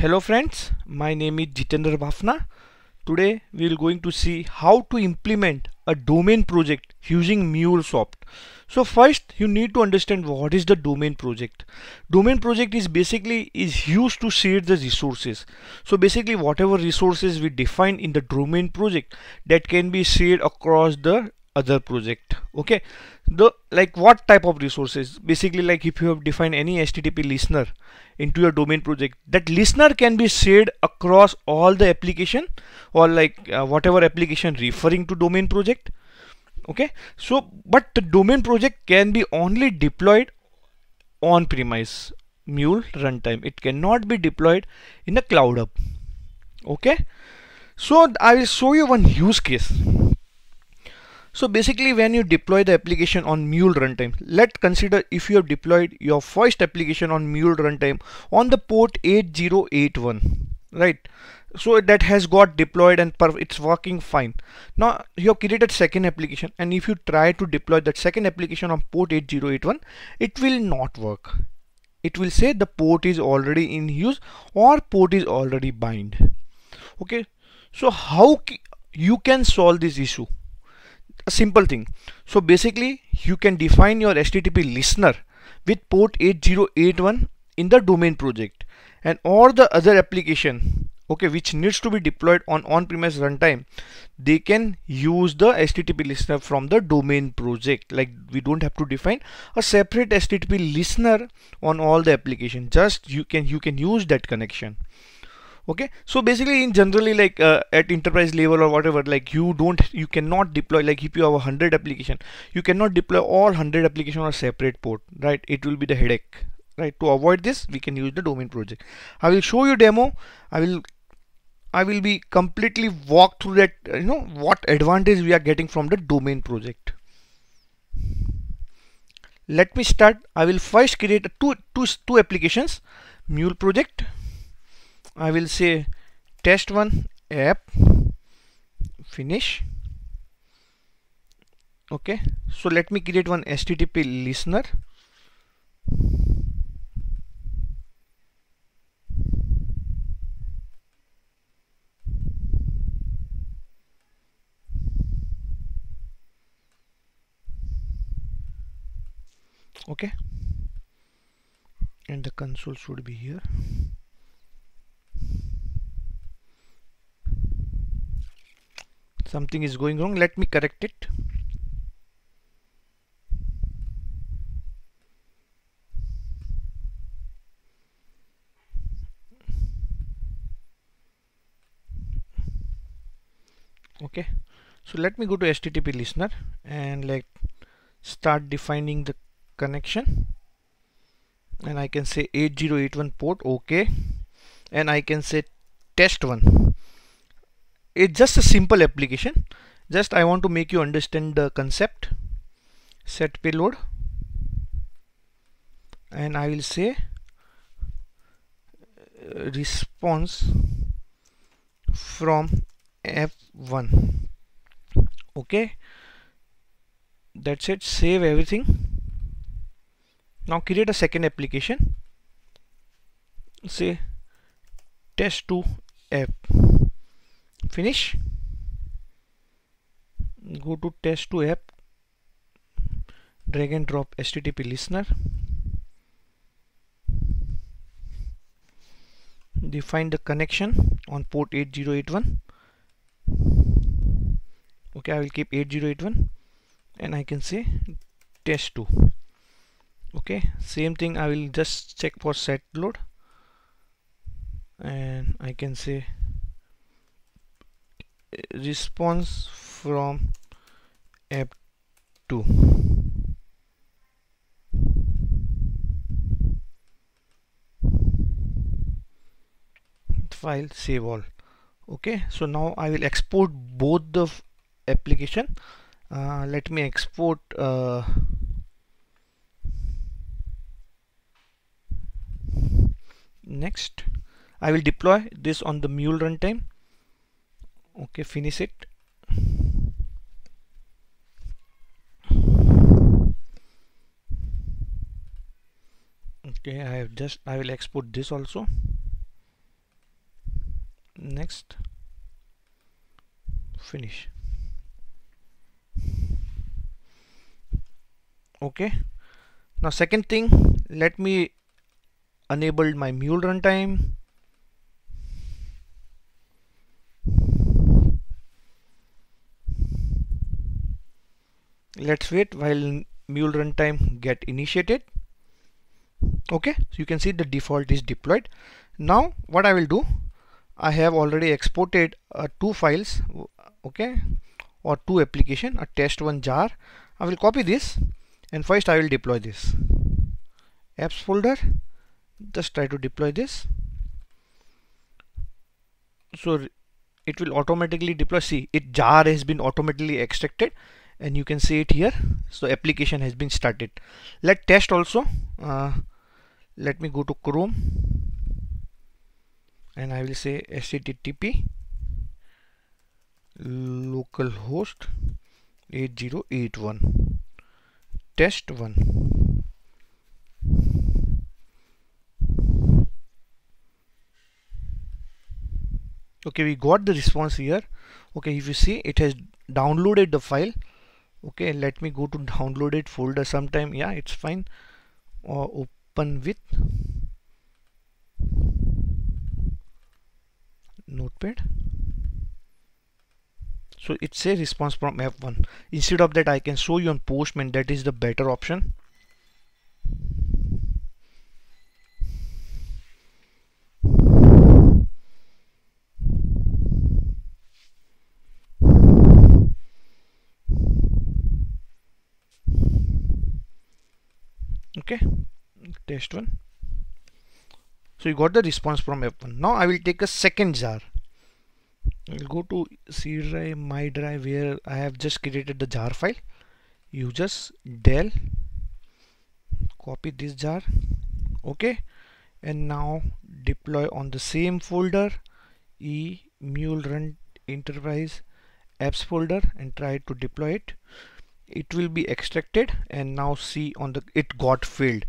Hello friends, my name is Jitendra Bafna. Today we are going to see how to implement a domain project using MuleSoft. So first you need to understand what is the domain project. Domain project is basically is used to share the resources. So basically whatever resources we define in the domain project that can be shared across the other project okay? The like what type of resources? Basically like if you have defined any http listener into your domain project that listener can be shared across all the application or like uh, whatever application referring to domain project okay? So but the domain project can be only deployed on premise mule runtime. It cannot be deployed in a CloudHub okay? So i will show you one use case so basically when you deploy the application on Mule runtime, let's consider if you have deployed your first application on Mule runtime on the port 8081, right? So that has got deployed and it's working fine. Now you have created second application and if you try to deploy that second application on port 8081, it will not work. It will say the port is already in use or port is already bind. Okay, so how you can solve this issue? A simple thing. So basically you can define your http listener with port 8081 in the domain project and all the other application okay which needs to be deployed on on-premise runtime they can use the http listener from the domain project. Like we don't have to define a separate http listener on all the application. Just you can you can use that connection okay? So basically in generally like uh, at enterprise level or whatever like you don't you cannot deploy like if you have a hundred application you cannot deploy all hundred application on a separate port right? It will be the headache right? To avoid this we can use the domain project. I will show you demo. I will I will be completely walk through that you know what advantage we are getting from the domain project. Let me start. I will first create two, two, two applications. Mule project I will say test one app finish. Okay so let me create one http listener. Okay. And the console should be here something is going wrong. Let me correct it. Okay. So let me go to http listener and like start defining the connection. And I can say 8081 port okay. And I can say test one it's just a simple application. Just I want to make you understand the concept. Set payload. And I will say uh, response from F1 okay? That's it. Save everything. Now create a second application. Say test2 app finish. Go to test2 app. Drag and drop http listener. Define the connection on port 8081 okay I will keep 8081 and I can say test2 okay same thing I will just check for set load and I can say response from app 2 file save all. Okay so now I will export both the application. Uh, let me export uh, next. I will deploy this on the mule runtime okay finish it. Okay I have just I will export this also. Next. Finish. Okay. Now second thing let me enable my mule runtime let's wait while mule runtime get initiated. Okay so you can see the default is deployed. Now what I will do I have already exported uh, two files okay or two application a test one jar. I will copy this and first I will deploy this. Apps folder just try to deploy this. So it will automatically deploy. See it jar has been automatically extracted and you can see it here. So application has been started. Let test also. Uh, let me go to Chrome. And I will say http localhost 8081 test 1 okay we got the response here. Okay if you see it has downloaded the file okay let me go to downloaded folder sometime. Yeah it's fine. Or open with notepad. So it's a response from f1 instead of that I can show you on postman. That is the better option test1 so you got the response from f1 now i will take a second jar. I'll go to c drive my drive where i have just created the jar file. You just del copy this jar okay? And now deploy on the same folder e mule run enterprise apps folder and try to deploy it. It will be extracted and now see on the it got failed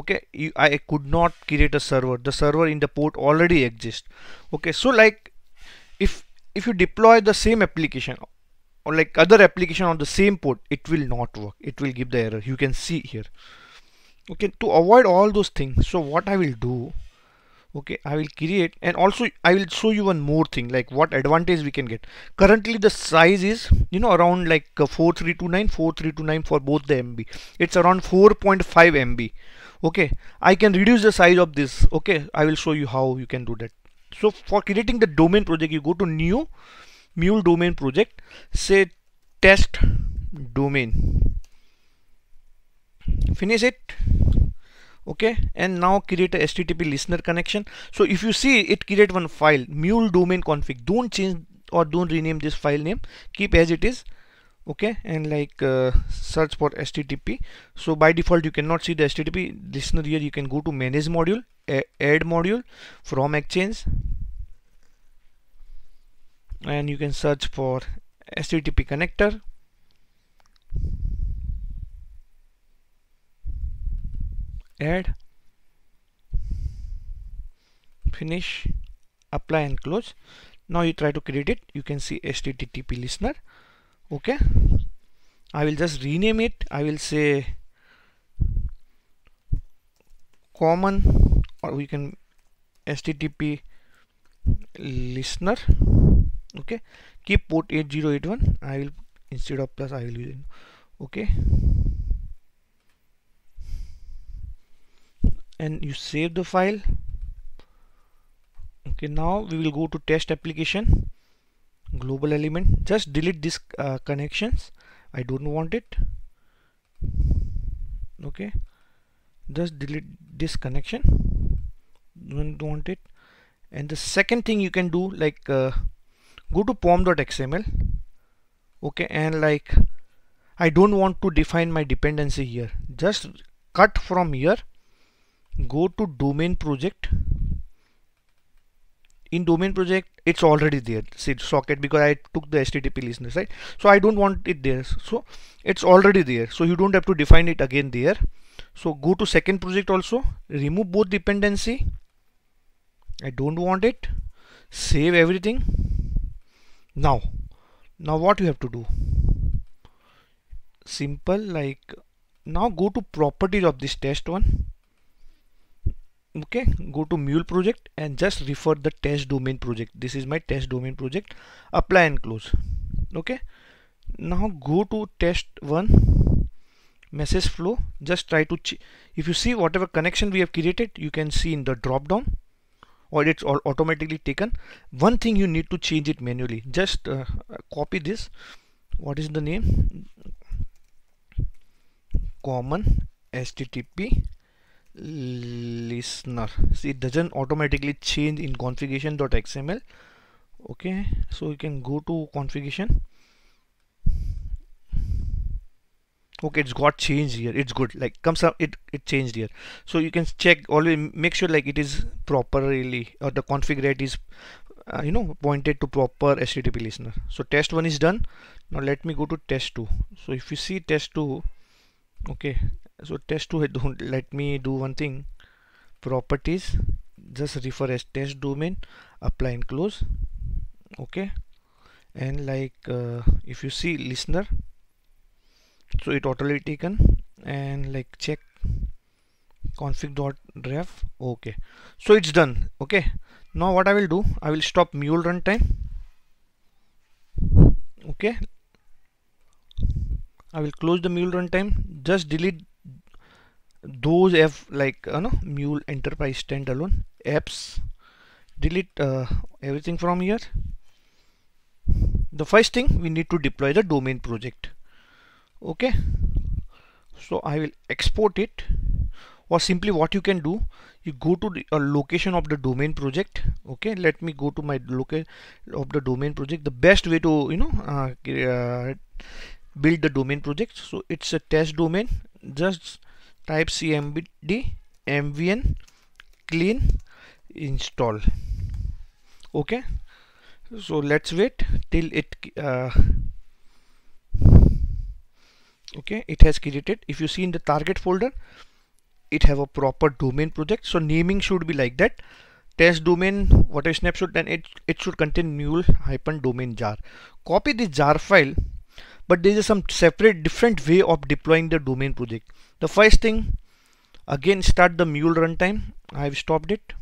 okay you, I could not create a server. The server in the port already exists. Okay so like if if you deploy the same application or like other application on the same port it will not work. It will give the error. You can see here. Okay to avoid all those things so what I will do okay I will create and also I will show you one more thing like what advantage we can get. Currently the size is you know around like uh, 4329 4329 for both the MB it's around 4.5 MB okay I can reduce the size of this. Okay I will show you how you can do that. So for creating the domain project you go to new mule domain project say test domain. Finish it okay? And now create a http listener connection. So if you see it create one file mule domain config. Don't change or don't rename this file name. Keep as it is. Okay? And like uh, search for http so by default you cannot see the http listener here you can go to manage module add module from exchange. And you can search for http connector add finish apply and close. Now you try to create it. You can see http listener. Okay. I will just rename it. I will say common or we can http listener. Okay. Keep port 8081 I will instead of plus I will use okay and you save the file. Okay now we will go to test application. Global element. Just delete this uh, connections. I don't want it. Okay. Just delete this connection. Don't want it. And the second thing you can do like uh, go to pom.xml okay and like I don't want to define my dependency here. Just cut from here go to domain project. In domain project it's already there. See socket because I took the HTTP listeners right? So I don't want it there. So it's already there. So you don't have to define it again there. So go to second project also. Remove both dependency. I don't want it. Save everything. Now now what you have to do? Simple like now go to properties of this test one okay go to mule project and just refer the test domain project. This is my test domain project. Apply and close. Okay now go to test one. Message flow. Just try to if you see whatever connection we have created you can see in the drop down or it's all automatically taken. One thing you need to change it manually. Just uh, copy this. What is the name? Common http listener see it doesn't automatically change in configuration.xml okay so you can go to configuration okay it's got changed here it's good like comes up it it changed here so you can check always make sure like it is properly or the configure is uh, you know pointed to proper http listener so test one is done now let me go to test two so if you see test two okay so test 2 don't let me do one thing. Properties just refer as test domain apply and close. Okay? And like uh, if you see listener so it automatically taken. And like check config.ref okay. So it's done. Okay? Now what I will do I will stop mule runtime. Okay? I will close the mule runtime. Just delete those have like you know mule enterprise standalone apps delete uh, everything from here. The first thing we need to deploy the domain project. Okay? So I will export it. Or simply what you can do you go to the uh, location of the domain project. Okay? Let me go to my location of the domain project. The best way to you know uh, uh, build the domain project. So it's a test domain. Just type cmd mvn clean install. Okay? So let's wait till it uh, okay it has created. If you see in the target folder it have a proper domain project. So naming should be like that. Test domain what a snapshot then it it should contain mule hyphen domain jar. Copy the jar file but there is some separate different way of deploying the domain project the first thing again start the mule runtime. I've stopped it.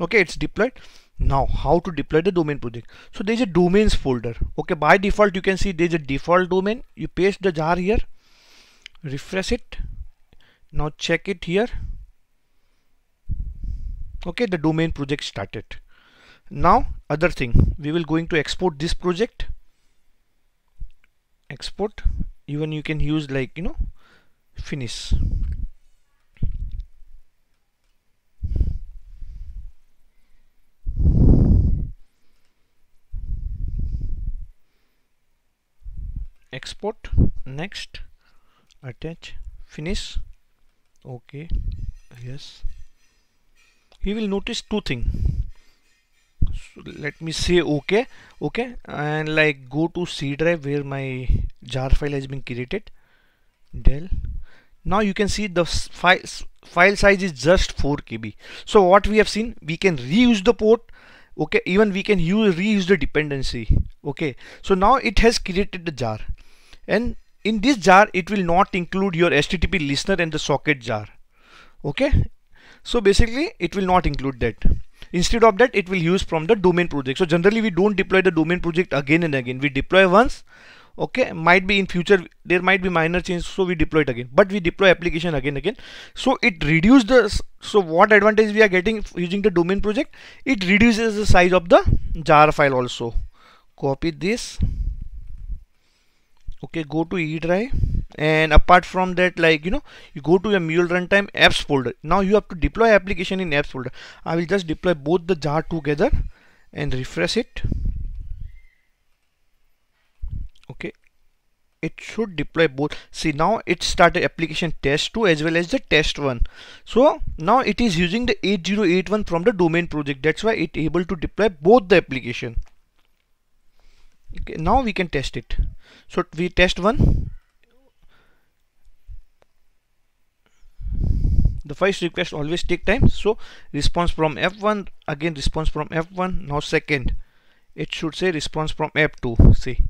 Okay it's deployed. Now how to deploy the domain project? So there's a domains folder. Okay by default you can see there's a default domain. You paste the jar here. Refresh it. Now check it here. Okay the domain project started. Now other thing. We will going to export this project export even you can use like you know finish. Export next attach finish. Okay yes. You will notice two things let me say okay okay? And like go to C drive where my jar file has been created. Del now you can see the file file size is just 4 KB so what we have seen we can reuse the port okay? Even we can use reuse the dependency okay? So now it has created the jar. And in this jar it will not include your HTTP listener and the socket jar okay? So basically it will not include that instead of that it will use from the domain project. So generally we don't deploy the domain project again and again. We deploy once okay? Might be in future there might be minor change so we deploy it again. But we deploy application again again. So it reduces the so what advantage we are getting using the domain project? It reduces the size of the jar file also. Copy this. Okay go to e drive and apart from that like you know you go to your mule runtime apps folder. Now you have to deploy application in apps folder. I will just deploy both the jar together and refresh it. Okay. It should deploy both. See now it started application test 2 as well as the test 1 so now it is using the 8081 from the domain project. That's why it able to deploy both the application. Okay now we can test it. So we test one the first request always take time. So response from f1 again response from f1 now second. It should say response from f2 see.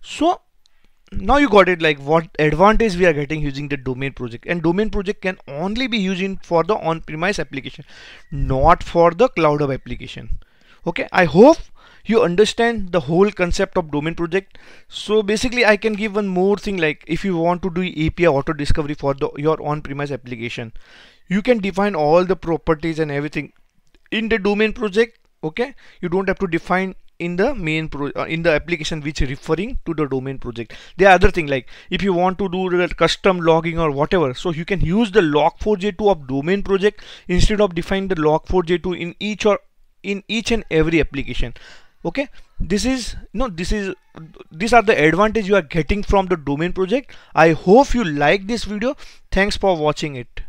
So now you got it like what advantage we are getting using the domain project. And domain project can only be used for the on-premise application not for the CloudHub application. Okay i hope you understand the whole concept of domain project? So basically i can give one more thing like if you want to do api auto discovery for the your on-premise application you can define all the properties and everything in the domain project okay? You don't have to define in the main pro uh, in the application which is referring to the domain project. The other thing like if you want to do the custom logging or whatever so you can use the log4j2 of domain project instead of defining the log4j2 in each or in each and every application okay? This is no this is these are the advantage you are getting from the domain project. I hope you like this video. Thanks for watching it